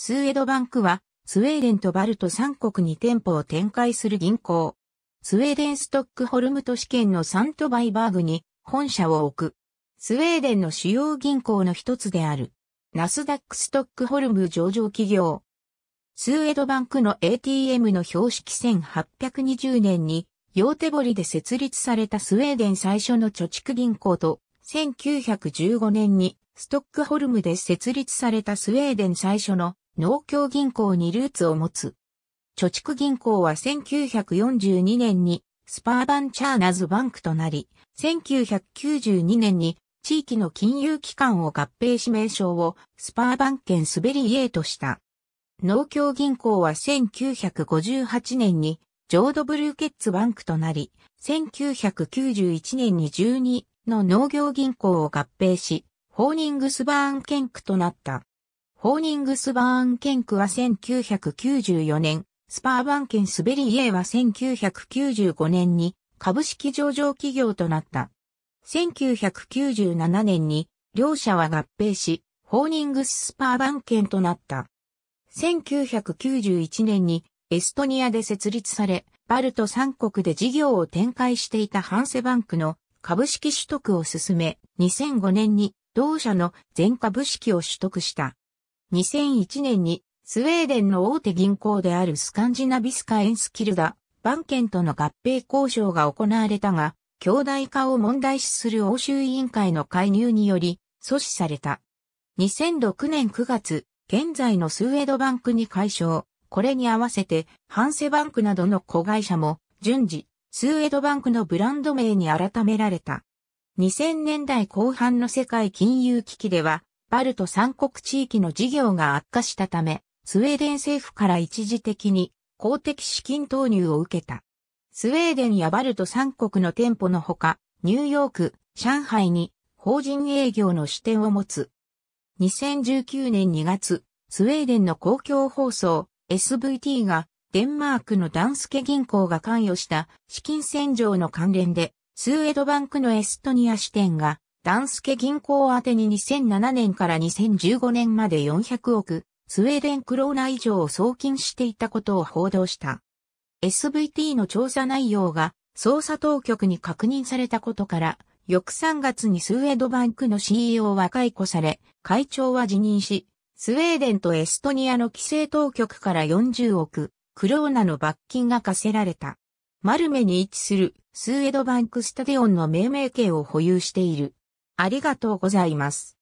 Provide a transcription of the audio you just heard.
スウェードバンクは、スウェーデンとバルト3国に店舗を展開する銀行。スウェーデンストックホルム都市圏のサントバイバーグに本社を置く。スウェーデンの主要銀行の一つである。ナスダックストックホルム上場企業。スウェードバンクの ATM の標識1820年に、ヨーテボリで設立されたスウェーデン最初の貯蓄銀行と、1915年にストックホルムで設立されたスウェーデン最初の農協銀行にルーツを持つ。貯蓄銀行は1942年にスパーバンチャーナズバンクとなり、1992年に地域の金融機関を合併し名称をスパーバンケンスベリエーとした。農協銀行は1958年にジョードブルーケッツバンクとなり、1991年に12の農業銀行を合併し、ホーニングスバーンケンクとなった。ホーニングスバーンケンクは1994年、スパーバンケンスベリエーは1995年に株式上場企業となった。1997年に両社は合併し、ホーニングススパーバンケンとなった。1991年にエストニアで設立され、バルト3国で事業を展開していたハンセバンクの株式取得を進め、2005年に同社の全株式を取得した。2001年にスウェーデンの大手銀行であるスカンジナビスカエンスキルダ、バンケンとの合併交渉が行われたが、兄弟化を問題視する欧州委員会の介入により阻止された。2006年9月、現在のスウェードバンクに解消。これに合わせて、ハンセバンクなどの子会社も、順次、スウェードバンクのブランド名に改められた。2000年代後半の世界金融危機では、バルト三国地域の事業が悪化したため、スウェーデン政府から一時的に公的資金投入を受けた。スウェーデンやバルト三国の店舗のほか、ニューヨーク、上海に法人営業の支店を持つ。2019年2月、スウェーデンの公共放送 SVT がデンマークのダンスケ銀行が関与した資金洗浄の関連で、スウェードバンクのエストニア支店がダンスケ銀行宛てに2007年から2015年まで400億スウェーデンクローナ以上を送金していたことを報道した。SVT の調査内容が捜査当局に確認されたことから、翌3月にスウェードバンクの CEO は解雇され、会長は辞任し、スウェーデンとエストニアの規制当局から40億、クローナの罰金が課せられた。マルメに位置するスウェードバンクスタディオンの命名権を保有している。ありがとうございます。